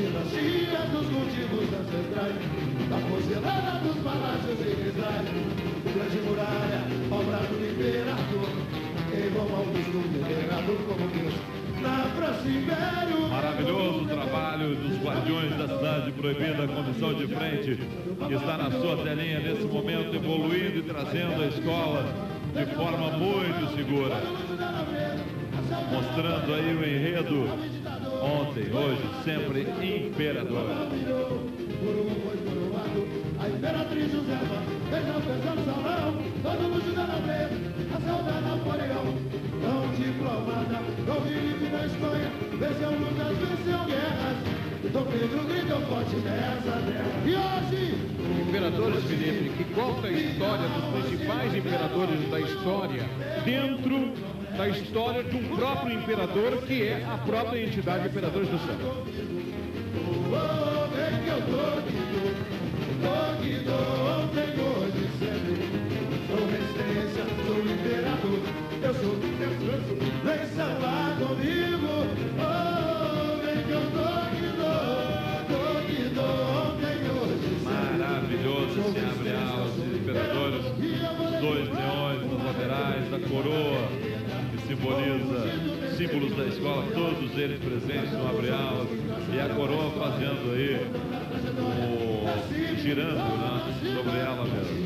dinastia dos cultivos ancestrais, da porcelana dos palácios e cristais, grande muralha, obra do imperador, em Roma Augusto, como Deus. Maravilhoso trabalho dos Guardiões da Cidade Proibida, comissão de frente, que está na sua telinha nesse momento, evoluindo e trazendo a escola de forma muito segura. Mostrando aí o enredo ontem, hoje, sempre imperador. por um foi coroado, a imperatriz Josefa, beijão, beijão no salão, todo luxo da nobreza, a saudade Napoleão, tão diplomada, Dom Felipe da Espanha, venceu lutas, venceu guerras, Dom Pedro gritou forte nessa terra, e hoje, Imperadores, Felipe, que conta a história dos principais imperadores da história dentro da história de um próprio imperador que é a própria entidade Imperadores do Samba. Da escola, todos eles presentes no abre alas, e a coroa fazendo aí, o, girando né, sobre ela mesmo.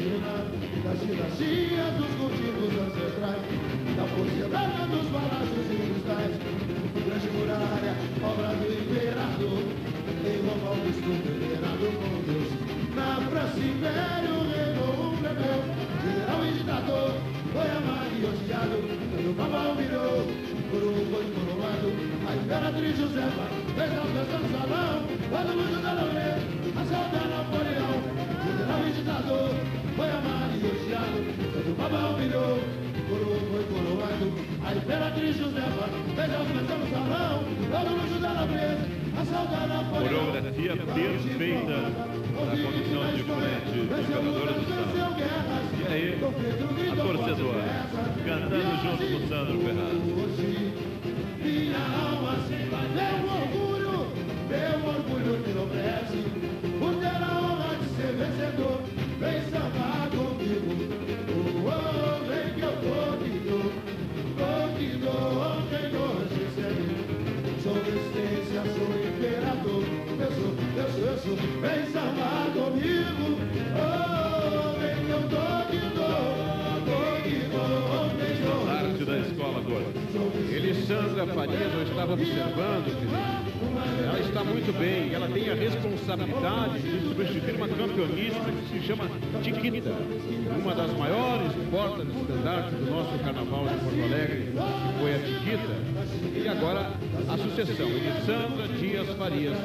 Coreografia perfeita da comissão de frente do Imperador do Samba. E aí, a torcedora, cantando junto com o Sandro Ferraz. Minha alma se vai meu orgulho, meu orgulho que enobnece, por vem sambar comigo. Oh, que eu que hoje. Arte da escola agora. Elisandra Farias, eu estava observando, ela está muito bem, ela tem a responsabilidade de substituir uma campeonista que se chama Tiquita, uma das maiores portas de estandarte do nosso carnaval de Porto Alegre, que foi a Tiquita, e agora a sucessão, Elisandra Dias Farias.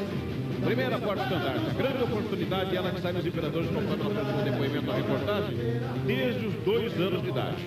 Primeira porta estandarte, grande oportunidade, ela que sai nos Imperadores, ela fez um depoimento na reportagem, desde os dois anos de idade.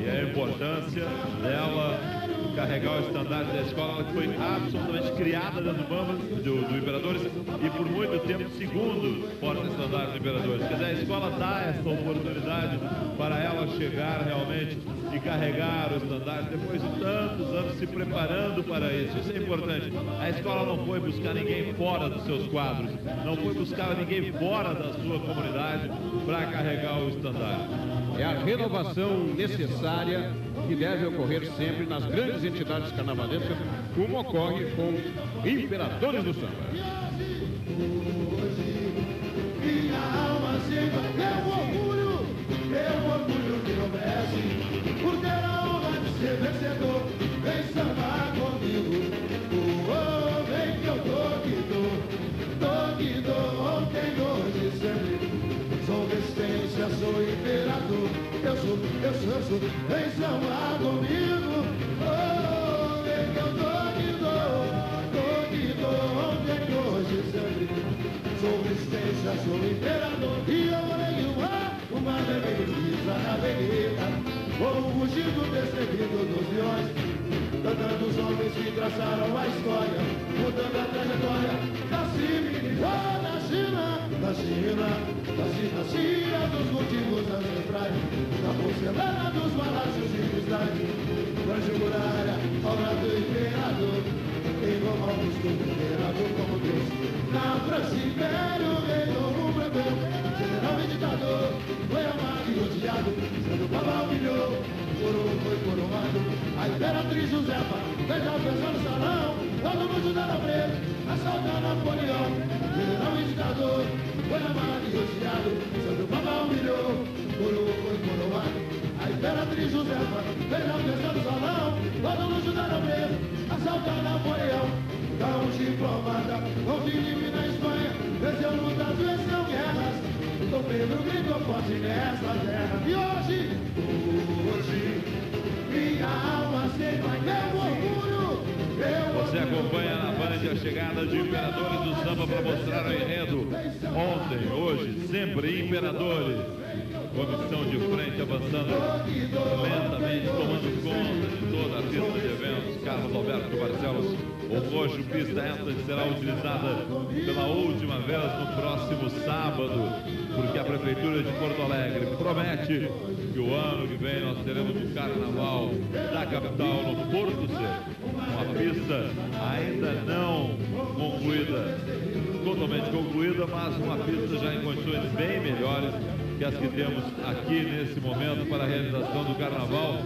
E a importância dela carregar o estandarte da escola, ela foi absolutamente criada dentro do Bamba, do, do Imperadores, e por muito tempo segundo porta-estandarte do Imperadores. Quer dizer, a escola dá essa oportunidade para ela chegar realmente e carregar o estandarte depois de tantos anos se preparando para isso. Isso é importante. A escola não foi buscar ninguém fora dos seus quadros, não foi buscar ninguém fora da sua comunidade para carregar o estandarte. É a renovação necessária que deve ocorrer sempre nas grandes entidades carnavalescas, como ocorre com Imperadores do Samba. Eu sou, vem sambar comigo. Oh, que eu tô que tô, tô que tô, ontem, hoje e sempre. Sou resistência, sou imperador E eu olhei o mar, uma beleza na avenida Vou fugindo destempido dos leões Cantando os homens que traçaram a história Mudando a trajetória da civilização Da China, da China Das dinastias dos cultivos ancestrais Da porcelana dos palácios e cristais Grande muralha, obra do imperador Em Roma Augusto, imperador como Deus Império, rei, novo plebeu, general e ditador, foi amado e odiado, sendo papa humilhou, coroa foi coroado, a imperatriz Josefa, fez a festa no salão, todo mundo dando preso, assaltar Napoleão, general e ditador, amado e odiado, sendo papa humilhou, coroa foi coroado, a imperatriz Josefa, a festa no salão, todo mundo dando preso, assaltar Napoleão, Carlos diplomata, com Felipe na Espanha, venceu lutas, venceu guerras. Dom Pedro gritou forte nessa terra. E hoje, hoje, minha alma se vai meu orgulho. Você acompanha na Band a chegada de Imperadores do Samba para mostrar o enredo. Ontem, hoje, sempre Imperadores. Comissão de frente avançando lentamente, tomando conta de toda a pista de eventos. Carlos Alberto Barcelos, o roxo pista essa será utilizada pela última vez no próximo sábado, porque a Prefeitura de Porto Alegre promete que o ano que vem nós teremos o Carnaval da capital no Porto Seco. Uma pista ainda não concluída, totalmente concluída, mas uma pista já em condições bem melhores que as que temos aqui nesse momento para a realização do carnaval.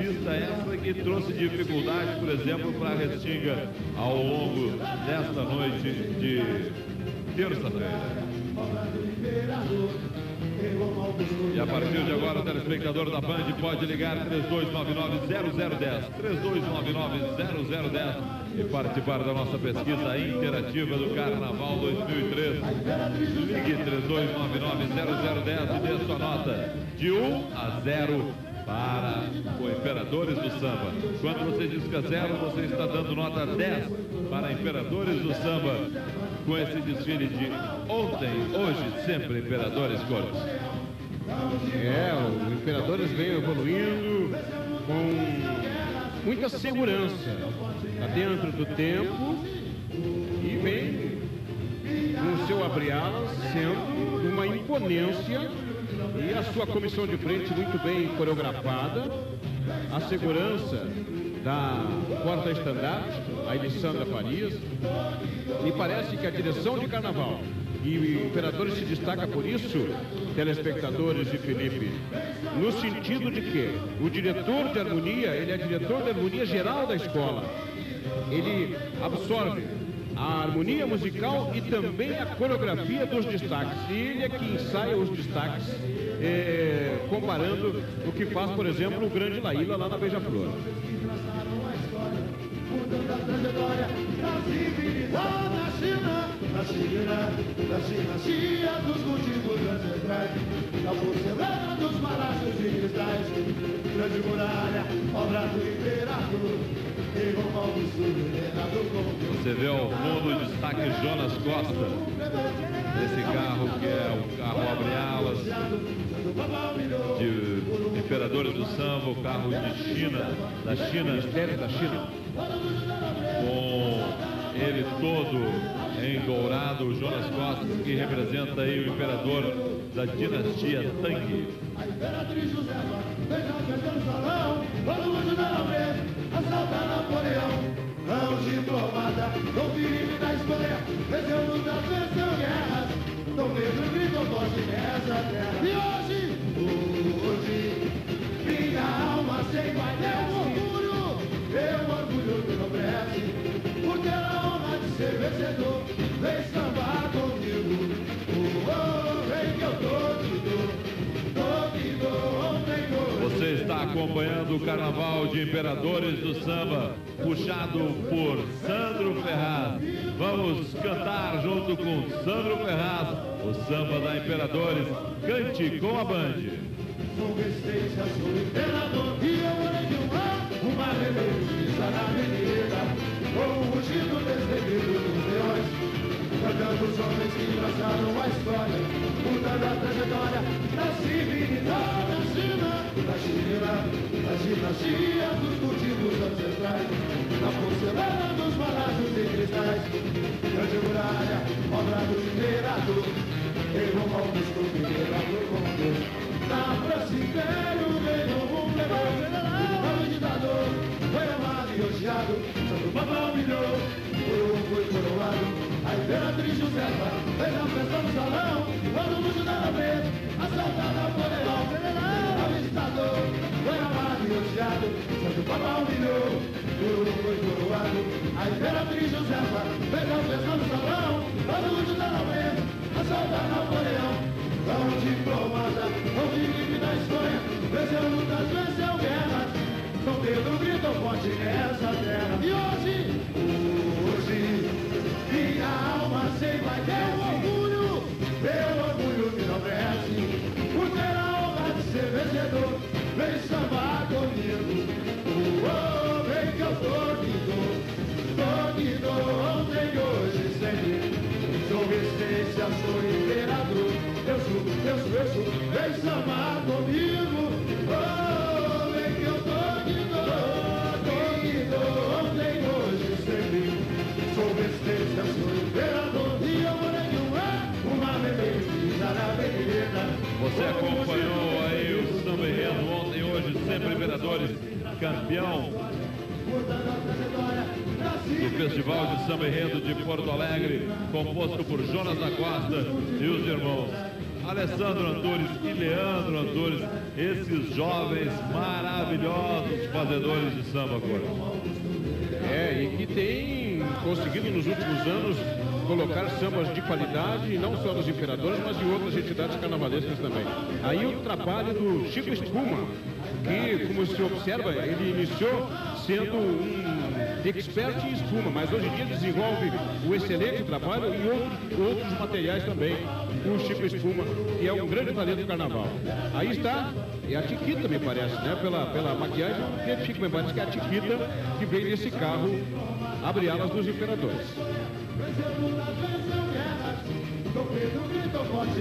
Pista essa que trouxe dificuldade, por exemplo, para a Restinga ao longo desta noite de terça-feira. E a partir de agora, o telespectador da Band pode ligar 3299-0010, 3299-0010 e participar da nossa pesquisa interativa do Carnaval 2003. Ligue 3299-0010 e dê sua nota de 1 a 0 para o Imperadores do Samba. Quando você disca zero, você está dando nota 10 para Imperadores do Samba com esse desfile de ontem, hoje, sempre Imperadores Cortes. É, o Imperadores vem evoluindo com muita segurança. Está dentro do tempo e vem com o seu abre-alas sendo uma imponência e a sua comissão de frente muito bem coreografada. A segurança da porta-estandarte, a Elisandra Farias. Me parece que a direção de carnaval e o Imperadores se destaca por isso, telespectadores de Felipe, no sentido de que o diretor de harmonia, ele é diretor de harmonia geral da escola. Ele absorve a harmonia musical e também a coreografia dos destaques. E ele é que ensaia os destaques, eh, comparando o que faz, por exemplo, o grande Laíla lá na Beija-Flor. grande muralha, obra do imperador, Você vê o destaque Jonas Costa, esse carro que é o carro abre-alas de Imperadores do Samba, o carro de China, da China, da China. com ele todo em dourado, o Jonas Costa, que representa aí o imperador da dinastia Tang. A imperatriz Josefa fez a festa no Napoleão. Não diplomata, Dom Felipe da Espanha, acompanhando o Carnaval de Imperadores do Samba, puxado por Sandro Ferraz. Vamos cantar junto com Sandro Ferraz, o samba da Imperadores. Cante com a Band. Os homens que traçaram a história Mudando a trajetória Da civilidade da China Da China, da dinastia Dos cultivos ancestrais Da porcelana dos palácios de cristais Grande muralha, obra do imperador Roma, Augusto, imperador com Deus na França Império veio um pegou O ditador foi amado e odiado Santo Papa humilhou Coroa foi coroado A Imperatriz Josefa fez a festa no salão, todo mundo dava vez, a A Imperatriz Josefa fez a festa no salão, todo mundo dava vez, a saudade Napoleão, São diplomata, o Felipe da Espanha, venceu lutas, venceu guerras, São Pedro gritou forte nessa terra, e hoje, hoje, minha alma sem vai ter vem sambar comigo, oh, vem que eu tô que dou, tô que dou, ontem, hoje, sempre, sou resistência, sou imperador, e eu morei no ar, uma bebida na avenida. Você acompanhou aí o samba enredo ontem, hoje, sempre Imperadores, campeão do Festival de Samba Enredo de Porto Alegre, composto por Jonas da Costa e os irmãos Alessandro Antunes e Leandro Antunes, esses jovens maravilhosos fazedores de samba cor. É, e que tem conseguido nos últimos anos colocar sambas de qualidade, não só dos imperadores, mas de outras entidades carnavalescas também. Aí o trabalho do Chico Espuma, que, como se observa, ele iniciou sendo um expert em espuma, mas hoje em dia desenvolve o excelente trabalho e outros, outros materiais também. O Chico Espuma, que é um grande talento do carnaval. Aí está, é a Tiquita, me parece, né? Pela, pela maquiagem, que Chico me parece que é a Tiquita que vem nesse carro abre alas dos imperadores. Dom Pedro gritou forte.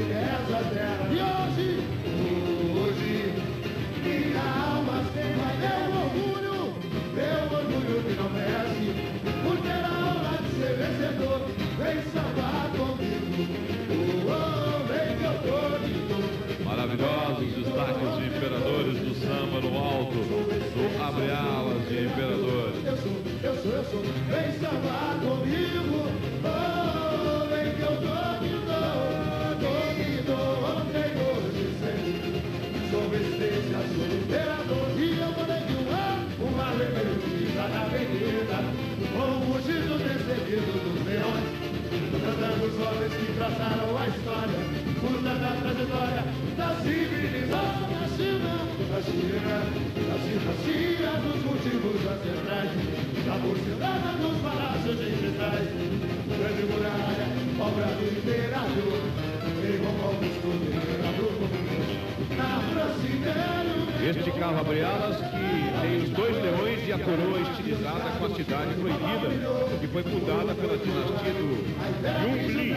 Descebido dos leões. Cantando os homens que traçaram a história. Mudando a trajetória da civilização da China. Da China, da simpatia dos motivos ancestrais. Da porcelana dos palácios de cristais. Grande muralha, obra do imperador. Em Roma Augusto, imperador Na. Este carro abre coroa estilizada com a cidade proibida, que foi fundada pela dinastia do Yung Li.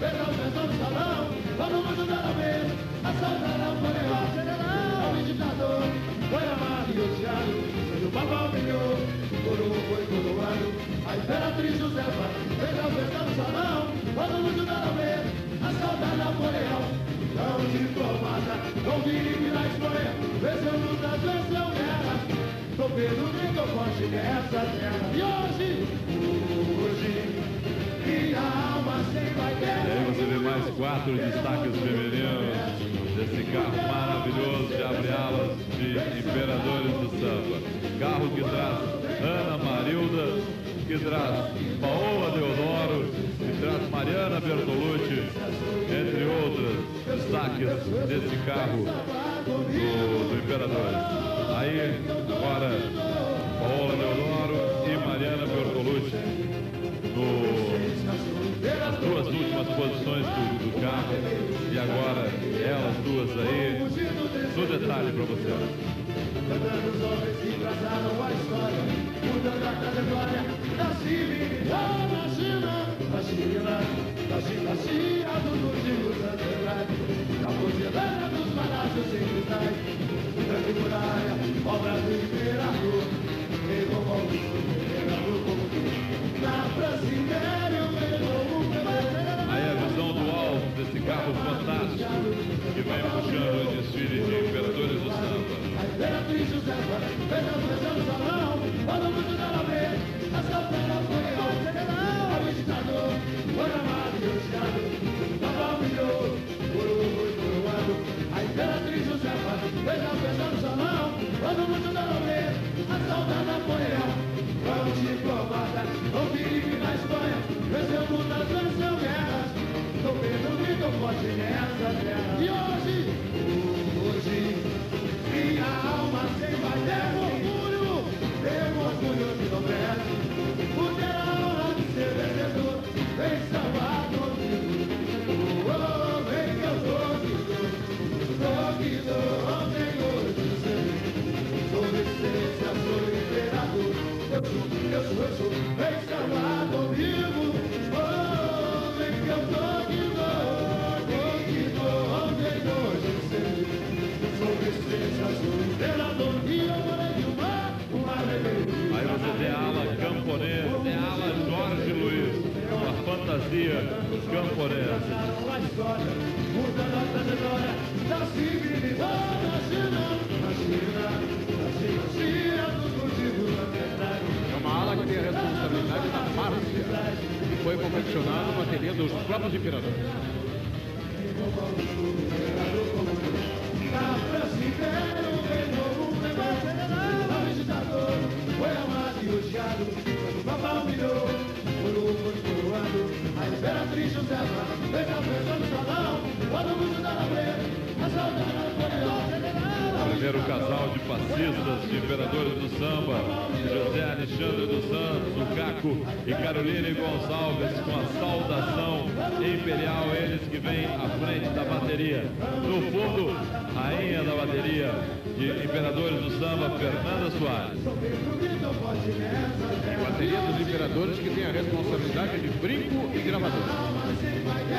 Veja o pessoal do salão, todo mundo dando vez, a a Imperatriz Josefa, veja o pessoal do salão, vez, a saudade diplomata, com Felipe na Espanha, venceu lutas, venceu guerras, Dom Pedro nessa terra, e hoje, hoje, minha alma sem E aí você vê mais quatro destaques femininos desse carro maravilhoso de abre alas de Imperadores do Samba. Carro que traz Ana Marilda, que traz Paola Deodoro, que traz Mariana Bertolucci, entre outros destaques desse carro do, do Imperadores. Aí, agora, Paola Deodoro e Mariana Bertolucci no as duas últimas posições do, do carro e agora elas duas aí no detalhe para você. Cantando os homens que traçaram a história, mudando a trajetória da civilização da China, da China, da China, China dos ancestrais, da dos muralha, obra do imperador, em Roma Augusto, imperador como tu, na França Império, veio o Aí a visão do alto desse carro fantástico motivos ancestrais. É uma ala que tem a responsabilidade da Márcia, que foi confeccionada no ateliê dos próprios imperadores. Na França inteira, o rei novo negócio general, o ditador, foi amado e casal de passistas, de imperadores do samba, José Alexandre dos Santos, o Caco e Caroline Gonçalves, com a saudação imperial, eles que vêm à frente da bateria. No fundo, rainha da bateria de imperadores do samba, Fernanda Soares. Bateria dos imperadores que tem a responsabilidade de brinco e gravador.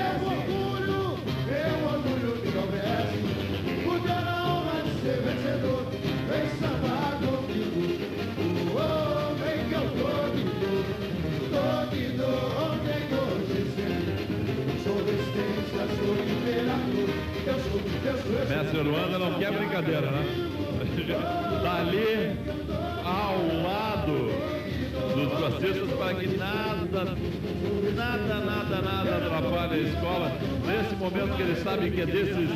Brincadeira, né? Está ali ao lado dos passistas para que nada, nada, nada, nada atrapalhe a escola nesse momento que eles sabem que é decisivo.